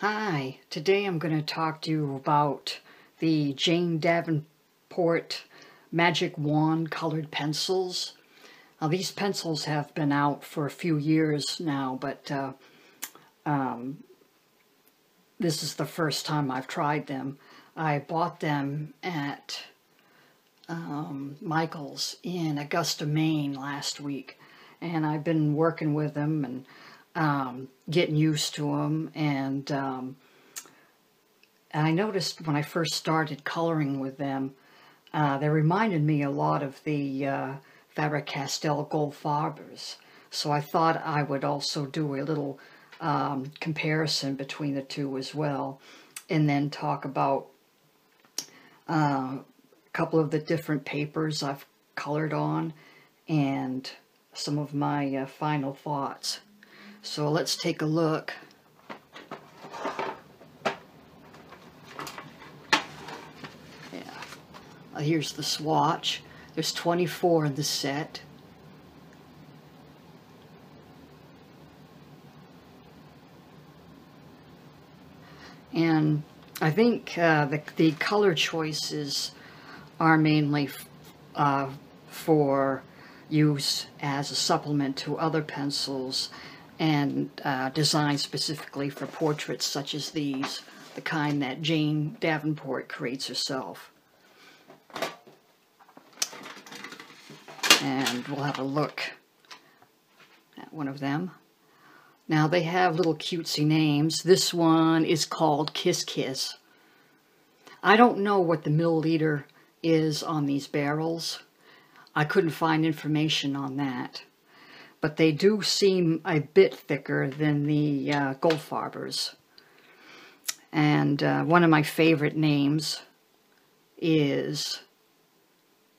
Hi, today I'm going to talk to you about the Jane Davenport Magic Wand colored pencils. Now these pencils have been out for a few years now, but uh, um, this is the first time I've tried them. I bought them at um, Michael's in Augusta, Maine last week, and I've been working with them and um, getting used to them. And, um, and I noticed when I first started coloring with them, uh, they reminded me a lot of the uh, Faber-Castell Goldfabers. So I thought I would also do a little um, comparison between the two as well, and then talk about uh, a couple of the different papers I've colored on, and some of my uh, final thoughts. So let's take a look. Yeah. Uh, here's the swatch. There's 24 in the set. And I think uh, the, the color choices are mainly uh, for use as a supplement to other pencils and uh, designed specifically for portraits such as these, the kind that Jane Davenport creates herself. And we'll have a look at one of them. Now they have little cutesy names. This one is called Kiss Kiss. I don't know what the milliliter is on these barrels. I couldn't find information on that but they do seem a bit thicker than the uh, Goldfabers. And uh, one of my favorite names is,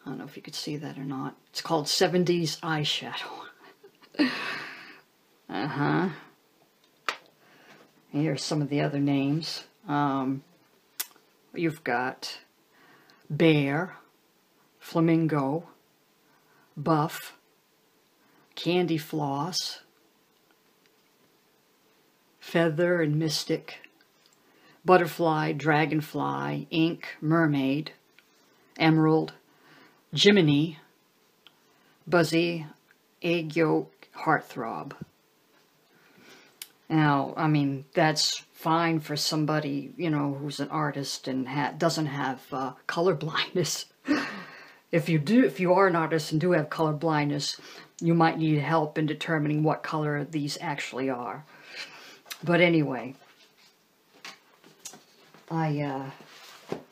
I don't know if you could see that or not, it's called 70s Eyeshadow. uh-huh. Here's some of the other names. Um, you've got Bear, Flamingo, Buff, Candy Floss, Feather and Mystic, Butterfly, Dragonfly, Ink, Mermaid, Emerald, Jiminy, Buzzy, Egg Yolk, Heartthrob. Now, I mean, that's fine for somebody, you know, who's an artist and ha doesn't have uh, color blindness. if you do, if you are an artist and do have color blindness, you might need help in determining what color these actually are. But anyway, I uh,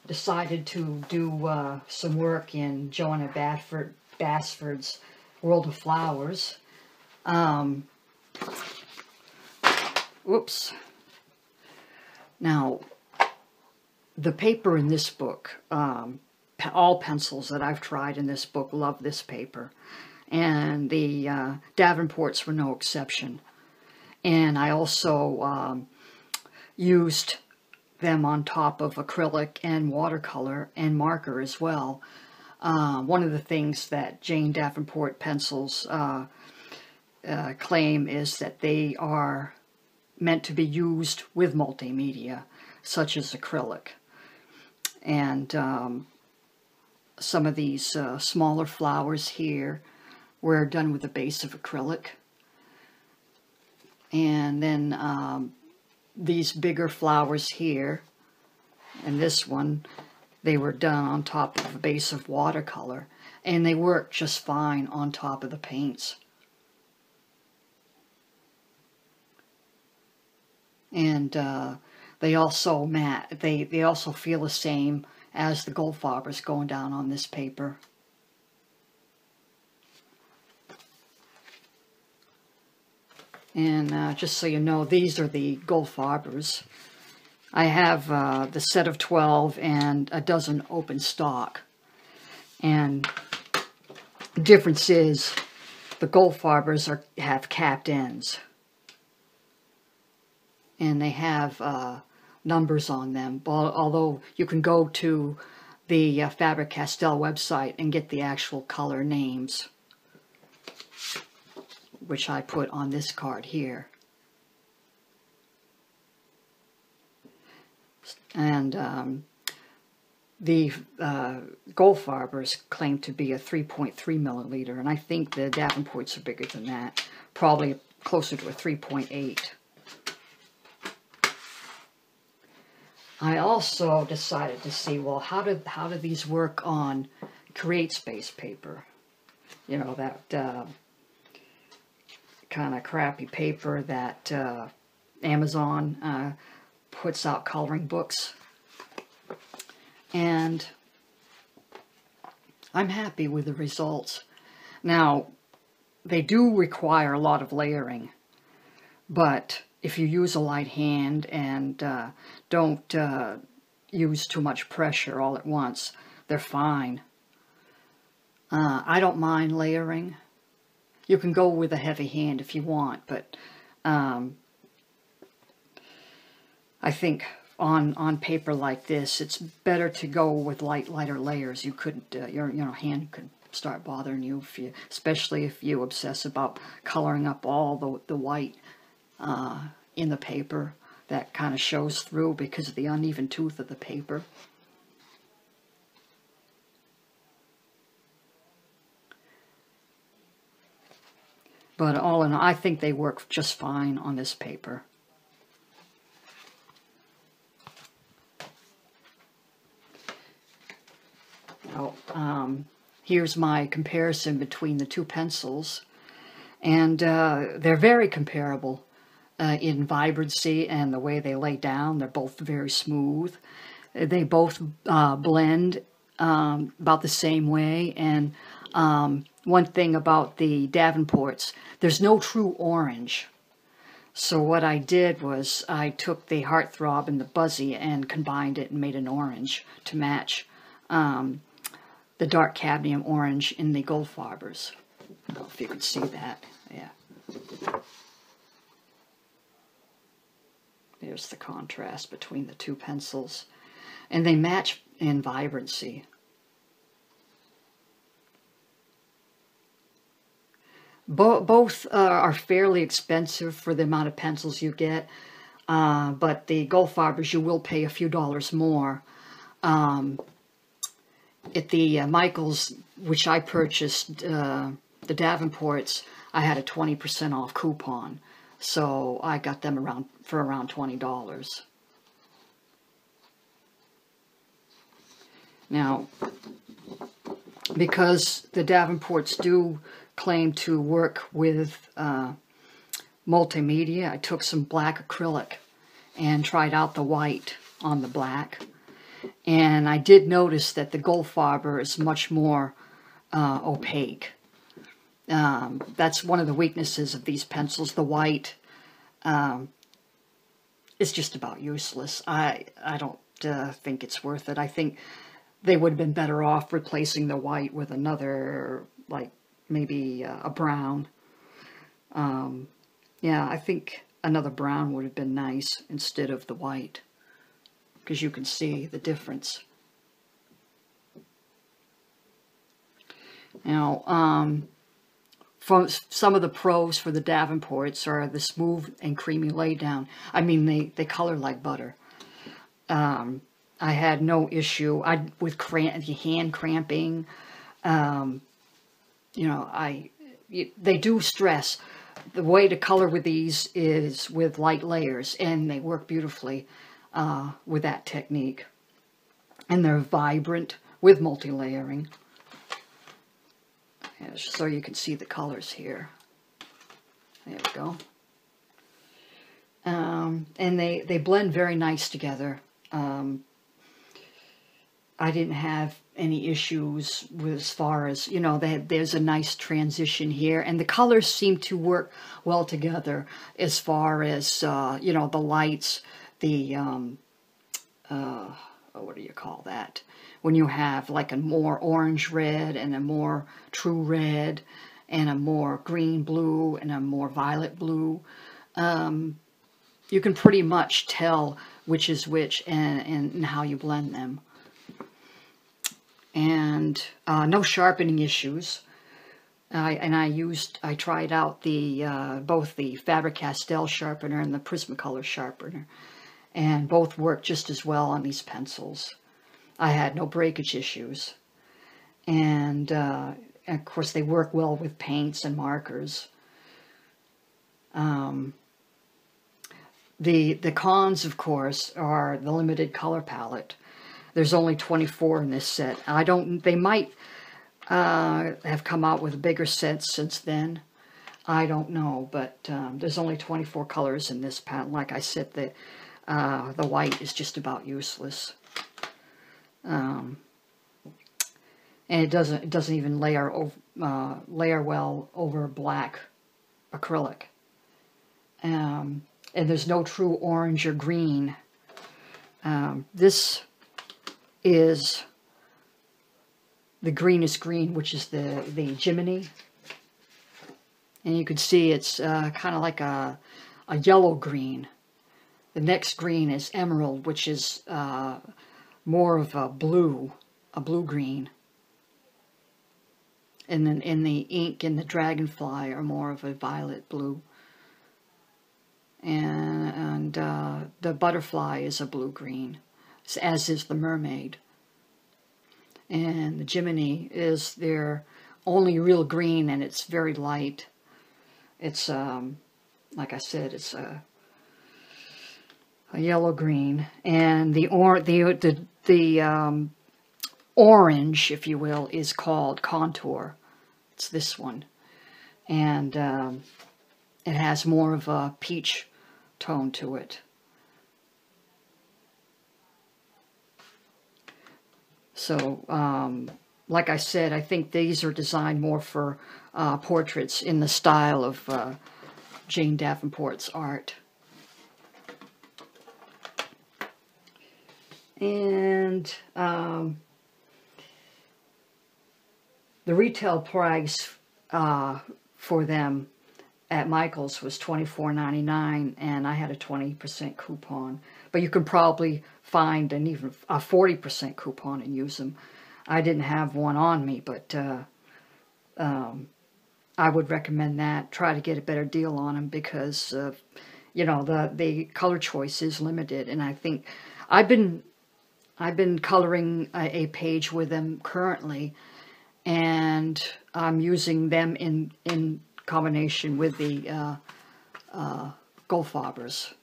decided to do uh, some work in Johanna Basford, Basford's World of Flowers. Um, whoops. Now, the paper in this book, um, all pencils that I've tried in this book love this paper and the uh, Davenports were no exception. And I also um, used them on top of acrylic and watercolor and marker as well. Uh, one of the things that Jane Davenport pencils uh, uh, claim is that they are meant to be used with multimedia, such as acrylic. And um, some of these uh, smaller flowers here were done with a base of acrylic. And then um, these bigger flowers here, and this one, they were done on top of a base of watercolor. And they work just fine on top of the paints. And uh, they also mat they, they also feel the same as the Goldfabers going down on this paper. And uh, just so you know, these are the Goldfabers. I have uh, the set of 12 and a dozen open stock. And the difference is the Goldfabers are, have capped ends. And they have uh, numbers on them. Although you can go to the uh, Faber-Castell website and get the actual color names which I put on this card here. And um, the uh, Goldfabers claim to be a 3.3 milliliter, and I think the Davenports are bigger than that, probably closer to a 3.8. I also decided to see, well, how did how do these work on CreateSpace paper? You know, that uh, kind of crappy paper that uh, Amazon uh, puts out coloring books. And I'm happy with the results. Now, they do require a lot of layering, but if you use a light hand and uh, don't uh, use too much pressure all at once, they're fine. Uh, I don't mind layering. You can go with a heavy hand if you want, but um, I think on on paper like this, it's better to go with light lighter layers. You could uh, your your hand could start bothering you if you, especially if you obsess about coloring up all the the white uh, in the paper. That kind of shows through because of the uneven tooth of the paper. But all in all, I think they work just fine on this paper. Oh, um, here's my comparison between the two pencils. And uh, they're very comparable uh, in vibrancy and the way they lay down. They're both very smooth. They both uh, blend um, about the same way. And um, one thing about the Davenports, there's no true orange. So what I did was I took the Heartthrob and the Buzzy and combined it and made an orange to match um, the dark cadmium orange in the Goldfabers. I don't know if you can see that. Yeah. There's the contrast between the two pencils. And they match in vibrancy. Bo both uh, are fairly expensive for the amount of pencils you get, uh, but the Goldfabers you will pay a few dollars more. Um, at the uh, Michaels, which I purchased, uh, the Davenports, I had a 20% off coupon. So I got them around for around $20. Now, because the Davenports do claim to work with uh, multimedia, I took some black acrylic and tried out the white on the black. And I did notice that the Goldfaber is much more uh, opaque. Um, that's one of the weaknesses of these pencils. The white um, is just about useless. I, I don't uh, think it's worth it. I think they would have been better off replacing the white with another, like maybe uh, a brown. Um, yeah, I think another brown would have been nice instead of the white because you can see the difference. Now, um, some of the pros for the Davenports are the smooth and creamy laydown. I mean, they, they color like butter. Um, I had no issue I with cramp, hand cramping. Um, you know, I they do stress the way to color with these is with light layers, and they work beautifully uh, with that technique. And they're vibrant with multi-layering. So you can see the colors here. There we go. Um, and they, they blend very nice together. Um, I didn't have any issues with as far as, you know, they, there's a nice transition here. And the colors seem to work well together as far as, uh, you know, the lights, the, um, uh, what do you call that? When you have like a more orange red and a more true red and a more green blue and a more violet blue, um, you can pretty much tell which is which and, and how you blend them. And uh, no sharpening issues. I, and I used, I tried out the uh, both the Faber-Castell sharpener and the Prismacolor sharpener and both work just as well on these pencils. I had no breakage issues. And, uh, of course, they work well with paints and markers. Um, the, the cons, of course, are the limited color palette. There's only 24 in this set. I don't, they might uh, have come out with a bigger set since then. I don't know, but um, there's only 24 colors in this palette. Like I said, the, uh, the white is just about useless. Um, and it doesn't it doesn't even layer over, uh, layer well over black acrylic. Um, and there's no true orange or green. Um, this is the greenest green, which is the, the Jiminy. And you can see it's uh, kind of like a, a yellow green. The next green is emerald, which is uh, more of a blue, a blue-green. And then in the ink and the dragonfly are more of a violet blue. And, and uh, the butterfly is a blue-green, as is the mermaid. And the Jiminy is their only real green, and it's very light. It's, um, like I said, it's a, a yellow-green. And the, or the, the, the um, orange, if you will, is called Contour. It's this one. And um, it has more of a peach tone to it. So, um, like I said, I think these are designed more for uh, portraits in the style of uh, Jane Davenport's art. And um, the retail price uh, for them at Michael's was $24.99 and I had a 20% coupon. But you can probably find an even a 40% coupon and use them. I didn't have one on me, but uh, um, I would recommend that. Try to get a better deal on them because, uh, you know, the, the color choice is limited. And I think I've been I've been coloring a, a page with them currently and I'm using them in, in combination with the uh, uh, Goldfabers.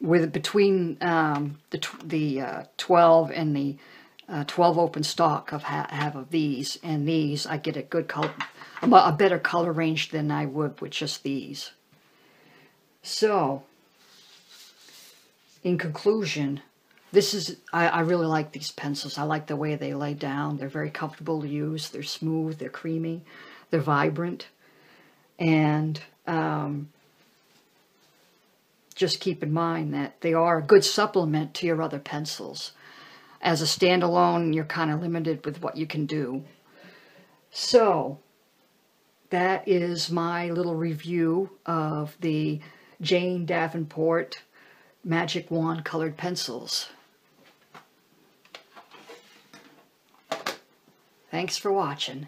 With between um, the the uh, 12 and the uh, 12 open stock of ha have of these and these, I get a good color, a better color range than I would with just these. So, in conclusion, this is, I, I, really like these pencils. I like the way they lay down. They're very comfortable to use. They're smooth, they're creamy, they're vibrant. And um, just keep in mind that they are a good supplement to your other pencils. As a standalone, you're kind of limited with what you can do. So, that is my little review of the Jane Davenport Magic Wand colored pencils. Thanks for watching.